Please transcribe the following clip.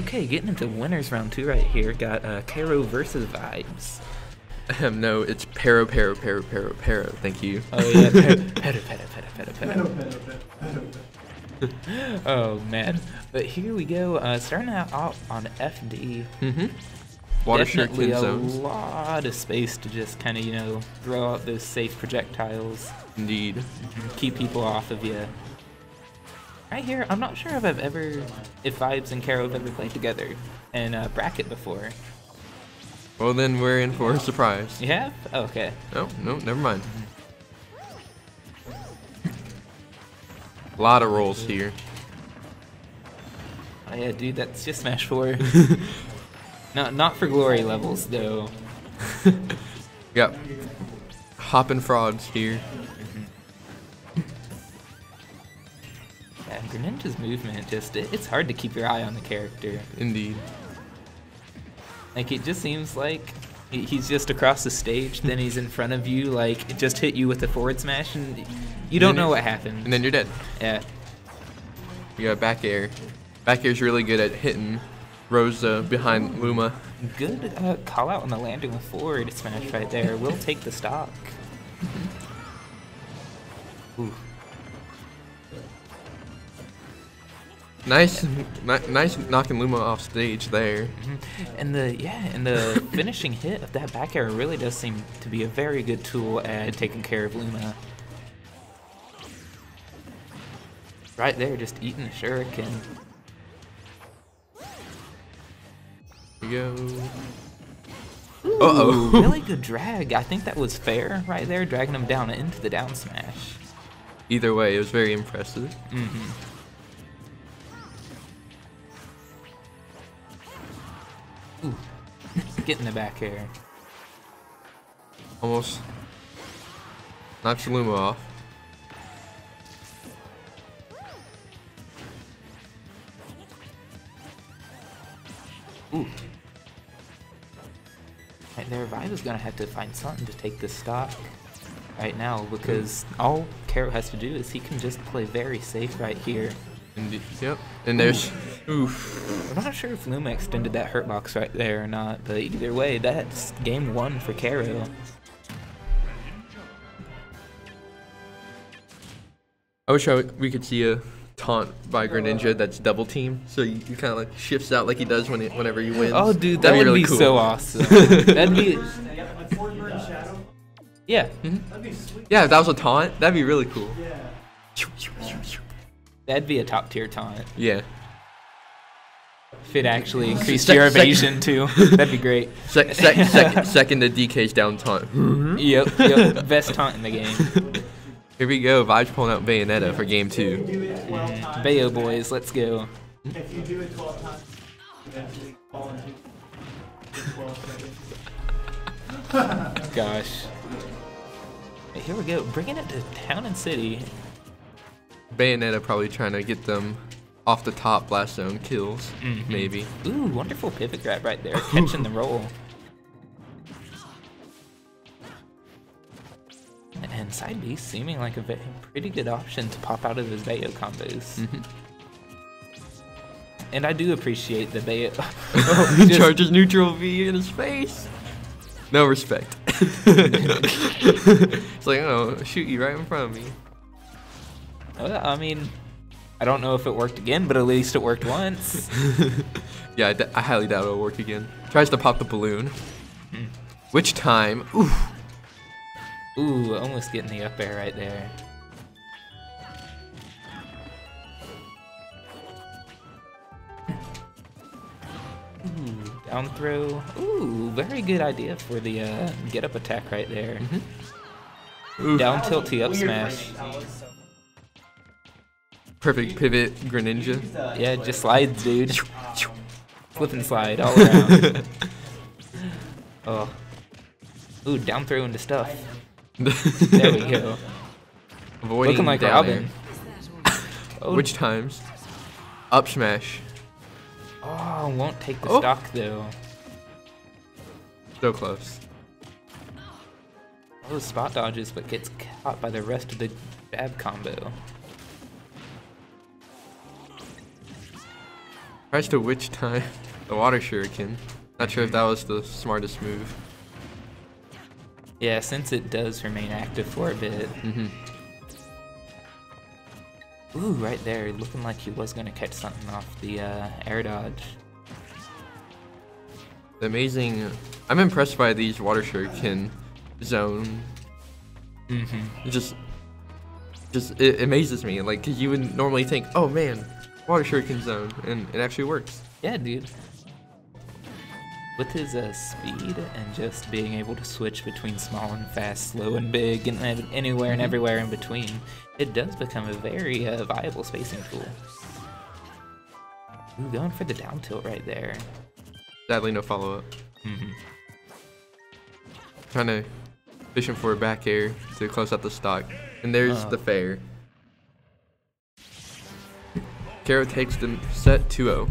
Okay, getting into winners round two right here. Got uh, Kero versus Vibes. Um, no, it's Pero, Pero, Pero, Pero, Pero. Thank you. Oh yeah, pedo, pedo, pedo, pedo, pedo. oh man, but here we go. Uh, starting out off on FD. Mm-hmm. Water Definitely shuriken a zones. lot of space to just kind of you know throw out those safe projectiles, Indeed. keep people off of you. Right here, I'm not sure if I've ever, if Vibes and Kero have ever played together in a bracket before. Well, then we're in for a surprise. You have? Oh, okay. No, no, never mind. A lot of rolls here. Oh yeah, dude, that's just Smash 4. not not for glory levels though. yep. hopping frauds here. Greninja's movement just it, it's hard to keep your eye on the character. Indeed. Like it just seems like he's just across the stage, then he's in front of you, like it just hit you with a forward smash, and you don't know what happened. And then you're dead. yeah, You got back air. Back air's really good at hitting Rosa behind Luma. good uh, call out on the landing with forward smash right there. We'll take the stock. Ooh. Nice, ni- nice knocking Luma off stage there. Mhm. And the yeah, and the finishing hit of that back air really does seem to be a very good tool at taking care of Luma. Right there, just eating a shuriken. Here we go. Ooh, Uh-oh. really good drag. I think that was fair right there, dragging him down into the down smash. Either way, it was very impressive. Mm-hmm. Ooh, getting the back air. Almost knocks Luma off. Ooh. Right there, Vibe is gonna have to find something to take this stock right now because all Kero has to do is he can just play very safe right here. Indeed. Yep. And there's. Oof. I'm not sure if Luma extended that hurt box right there or not, but either way, that's game one for Kero. I wish I w- we could see a taunt by Greninja that's double team, so you, you kind of like shifts out like he does when it, whenever he wins. Oh, dude, that That'd would really be cool. so awesome. That'd be, Like Fort Burn Shadow? yeah, That'd be sweet. Yeah, if that was a taunt, that'd be really cool. Yeah. That'd be a top tier taunt. Yeah. If it actually increased Sec- your second- evasion too, that'd be great. Sec- sec- sec- second to DK's down taunt. Mm-hmm. Yep, yep, best taunt in the game. Here we go. Vibes pulling out Bayonetta for game two. Do it 12 mm. times. Bayo boys, let's go. If you do it 12 times, eventually fall into 12 seconds. Gosh. Here we go, bringing it to town and city. Bayonetta probably trying to get them off the top blast zone kills, Mhm. maybe. Ooh, wonderful pivot grab right there, catching the roll. And side B seeming like a very, pretty good option to pop out of his Bayo combos. Mhm. And I do appreciate the Bayo. he just- charges neutral B in his face. No respect. it's like, oh, shoot you right in front of me. Well, I mean, I don't know if it worked again, but at least it worked once. yeah, I, d- I highly doubt it'll work again. Tries to pop the balloon. Hmm. Witch time? Oof. Ooh, almost getting the up air right there. Ooh, down throw. Ooh, very good idea for the uh, get up attack right there. Oof. Down tilt to up Weird smash. Perfect pivot, Greninja. Yeah, just slides, dude. Flip and slide all around. oh. Ooh, down throw into stuff. There we go. Avoiding Looking like Robin. Oh, Witch times? Up smash. oh, won't take the Oh. stock though. So close. Those spot dodges, but gets caught by the rest of the jab combo. Tries to witch time the water shuriken. Not sure if that was the smartest move. Yeah, since it does remain active for a bit. Mm-hmm. Ooh, right there, looking like he was gonna catch something off the uh, air dodge. The amazing. I'm impressed by these water shuriken zone. Mm-hmm. It just, just it amazes me. Like, 'cause you would normally think, oh man, water shuriken zone, and it actually works. Yeah, dude. With his uh, speed and just being able to switch between small and fast, slow and big, and anywhere and Mhm. everywhere in between, it does become a very uh, viable spacing tool. Ooh, going for the down tilt right there. Sadly, no follow up. hmm Trying to fishing for a back air to close out the stock, and there's Uh. the fair. Kero takes the set 2-0.